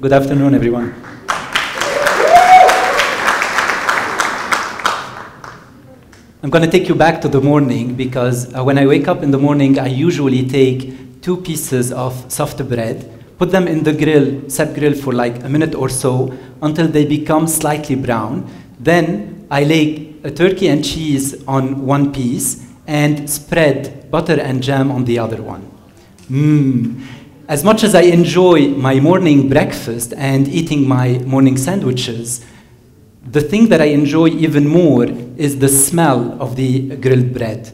Good afternoon, everyone. I'm going to take you back to the morning because uh, when I wake up in the morning, I usually take two pieces of soft bread, put them in the grill, set grill for like a minute or so until they become slightly brown. Then I lay a turkey and cheese on one piece and spread butter and jam on the other one. Mmm. As much as I enjoy my morning breakfast and eating my morning sandwiches, the thing that I enjoy even more is the smell of the grilled bread.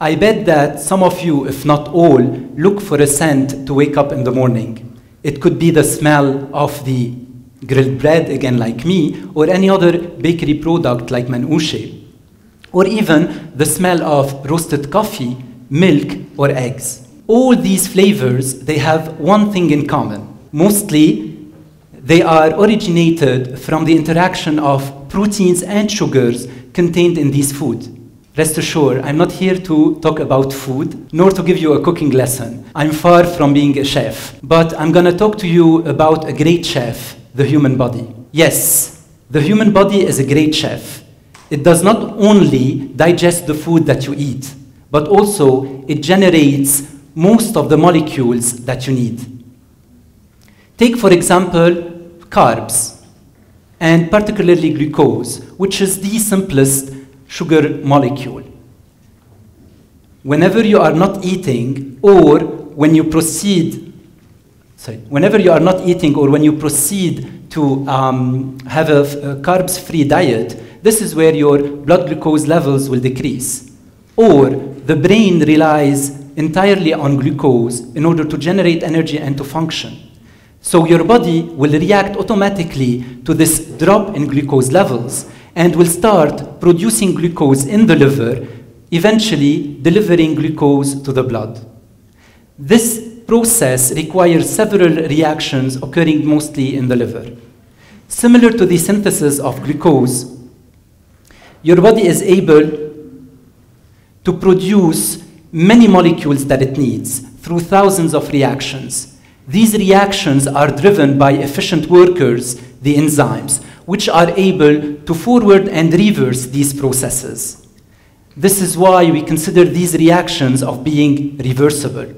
I bet that some of you, if not all, look for a scent to wake up in the morning. It could be the smell of the grilled bread, again, like me, or any other bakery product like manouche, or even the smell of roasted coffee, milk, or eggs. All these flavors, they have one thing in common. Mostly, they are originated from the interaction of proteins and sugars contained in these food. Rest assured, I'm not here to talk about food, nor to give you a cooking lesson. I'm far from being a chef. But I'm to talk to you about a great chef, the human body. Yes, the human body is a great chef. It does not only digest the food that you eat, but also it generates most of the molecules that you need. Take, for example, carbs, and particularly glucose, which is the simplest sugar molecule. Whenever you are not eating, or when you proceed, sorry, whenever you are not eating, or when you proceed to um, have a, a carbs free diet, this is where your blood glucose levels will decrease. Or the brain relies entirely on glucose in order to generate energy and to function. So your body will react automatically to this drop in glucose levels and will start producing glucose in the liver, eventually delivering glucose to the blood. This process requires several reactions occurring mostly in the liver. Similar to the synthesis of glucose, your body is able to produce many molecules that it needs through thousands of reactions. These reactions are driven by efficient workers, the enzymes, which are able to forward and reverse these processes. This is why we consider these reactions of being reversible.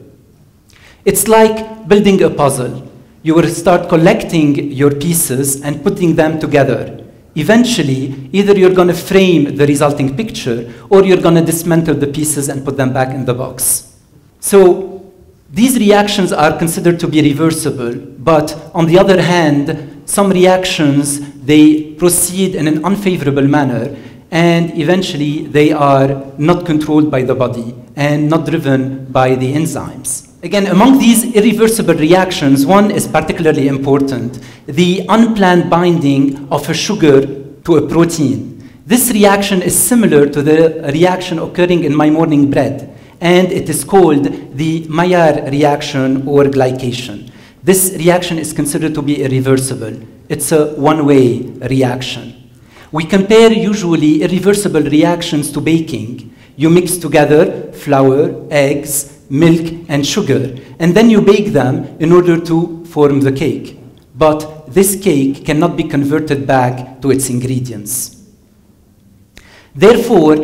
It's like building a puzzle. You will start collecting your pieces and putting them together. Eventually, either you're going to frame the resulting picture or you're going to dismantle the pieces and put them back in the box. So these reactions are considered to be reversible, but on the other hand, some reactions, they proceed in an unfavorable manner, and eventually they are not controlled by the body and not driven by the enzymes. Again, among these irreversible reactions, one is particularly important, the unplanned binding of a sugar to a protein. This reaction is similar to the reaction occurring in my morning bread and it is called the Maillard reaction or glycation. This reaction is considered to be irreversible. It's a one-way reaction. We compare usually irreversible reactions to baking. You mix together flour, eggs, milk, and sugar, and then you bake them in order to form the cake. But this cake cannot be converted back to its ingredients. Therefore,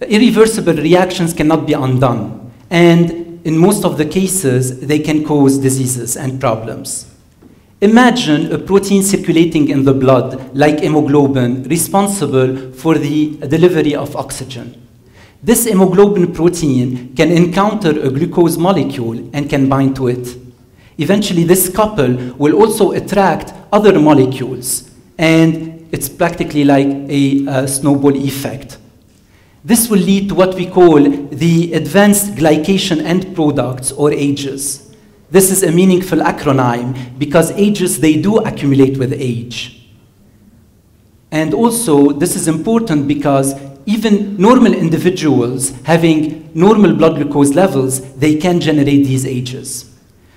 irreversible reactions cannot be undone. And in most of the cases, they can cause diseases and problems. Imagine a protein circulating in the blood, like hemoglobin, responsible for the delivery of oxygen. This hemoglobin protein can encounter a glucose molecule and can bind to it. Eventually, this couple will also attract other molecules, and it's practically like a, a snowball effect. This will lead to what we call the Advanced Glycation End Products, or AGEs. This is a meaningful acronym because AGEs, they do accumulate with age. And also, this is important because even normal individuals having normal blood glucose levels, they can generate these AGEs.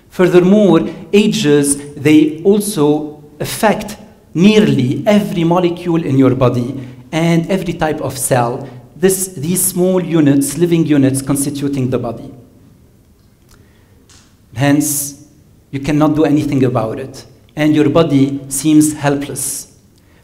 Furthermore, AGEs, they also affect nearly every molecule in your body and every type of cell this, these small units, living units constituting the body. Hence, you cannot do anything about it. and your body seems helpless.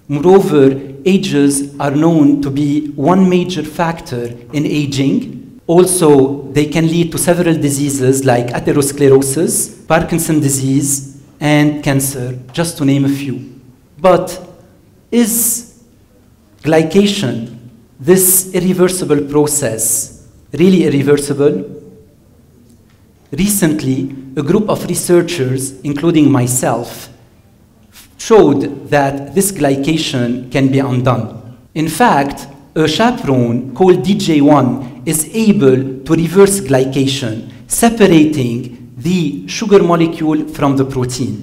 Moreover, AGEs are known to be one major factor in aging. Also, they can lead to several diseases like atherosclerosis, Parkinson's disease, and cancer, just to name a few. But is glycation, this irreversible process, really irreversible? Recently, a group of researchers, including myself, showed that this glycation can be undone. In fact, a chaperone called DJ1 is able to reverse glycation, separating the sugar molecule from the protein.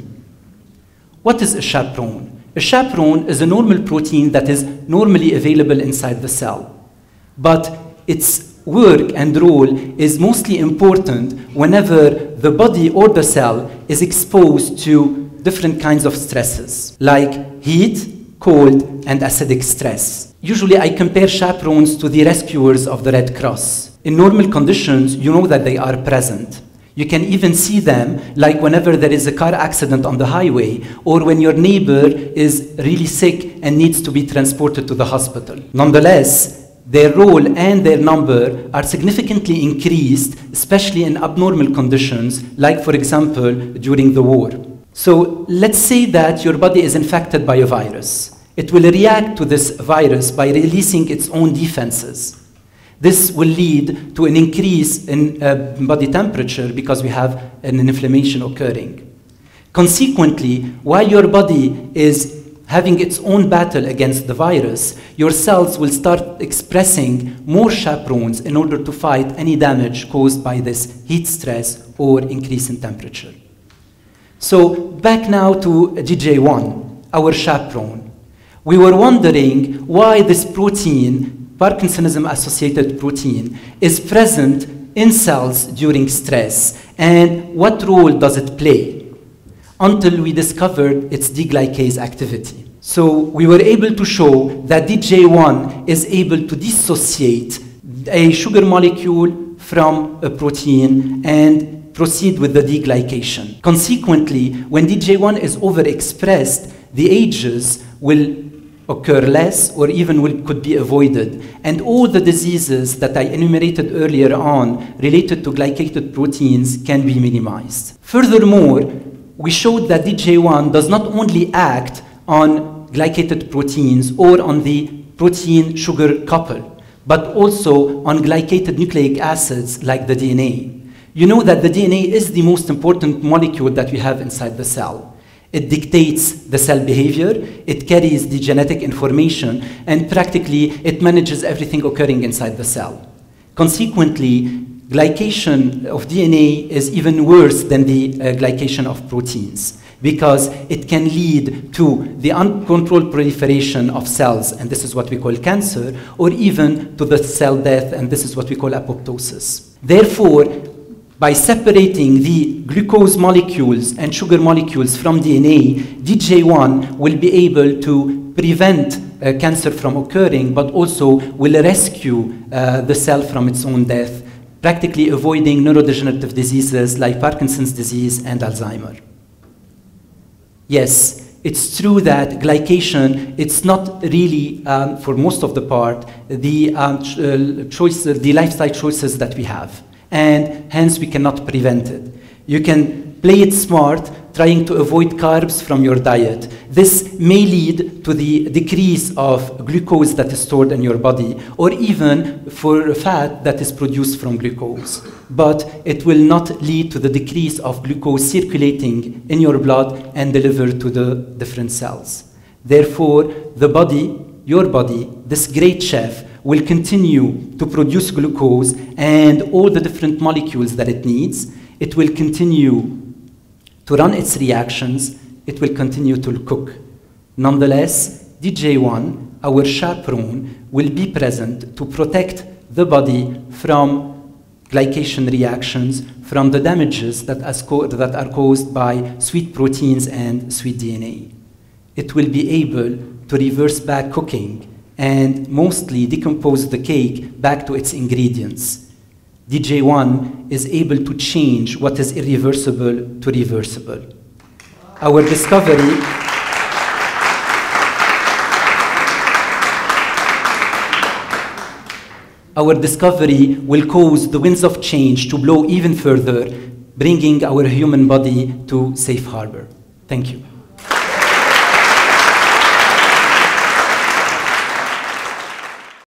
What is a chaperone? A chaperone is a normal protein that is normally available inside the cell. But its work and role is mostly important whenever the body or the cell is exposed to different kinds of stresses, like heat, cold, and acidic stress. Usually, I compare chaperones to the rescuers of the Red Cross. In normal conditions, you know that they are present. You can even see them, like whenever there is a car accident on the highway, or when your neighbor is really sick and needs to be transported to the hospital. Nonetheless, their role and their number are significantly increased, especially in abnormal conditions, like, for example, during the war. So let's say that your body is infected by a virus. It will react to this virus by releasing its own defenses. This will lead to an increase in uh, body temperature because we have an inflammation occurring. Consequently, while your body is having its own battle against the virus, your cells will start expressing more chaperones in order to fight any damage caused by this heat stress or increase in temperature. So back now to DJ1, our chaperone. We were wondering why this protein, Parkinsonism associated protein, is present in cells during stress and what role does it play? until we discovered its deglycase activity. So we were able to show that DJ1 is able to dissociate a sugar molecule from a protein and proceed with the deglycation. Consequently, when DJ1 is overexpressed, the AGEs will occur less or even will, could be avoided. And all the diseases that I enumerated earlier on related to glycated proteins can be minimized. Furthermore, we showed that DJ1 does not only act on glycated proteins or on the protein sugar couple, but also on glycated nucleic acids like the DNA. You know that the DNA is the most important molecule that we have inside the cell. It dictates the cell behavior, it carries the genetic information, and practically it manages everything occurring inside the cell. Consequently, glycation of DNA is even worse than the uh, glycation of proteins because it can lead to the uncontrolled proliferation of cells, and this is what we call cancer, or even to the cell death, and this is what we call apoptosis. Therefore, by separating the glucose molecules and sugar molecules from DNA, DJ1 will be able to prevent uh, cancer from occurring, but also will rescue uh, the cell from its own death practically avoiding neurodegenerative diseases like Parkinson's disease and Alzheimer. Yes, it's true that glycation, it's not really, um, for most of the part, the um, ch uh, the lifestyle choices that we have. And hence we cannot prevent it. You can play it smart trying to avoid carbs from your diet. This may lead to the decrease of glucose that is stored in your body, or even for fat that is produced from glucose. But it will not lead to the decrease of glucose circulating in your blood and delivered to the different cells. Therefore, the body, your body, this great chef, will continue to produce glucose and all the different molecules that it needs. It will continue to run its reactions, it will continue to cook. Nonetheless, DJ1, our chaperone, will be present to protect the body from glycation reactions, from the damages that, that are caused by sweet proteins and sweet DNA. It will be able to reverse back cooking and mostly decompose the cake back to its ingredients DJ1 is able to change what is irreversible to reversible. our discovery our discovery will cause the winds of change to blow even further, bringing our human body to safe harbor. Thank you.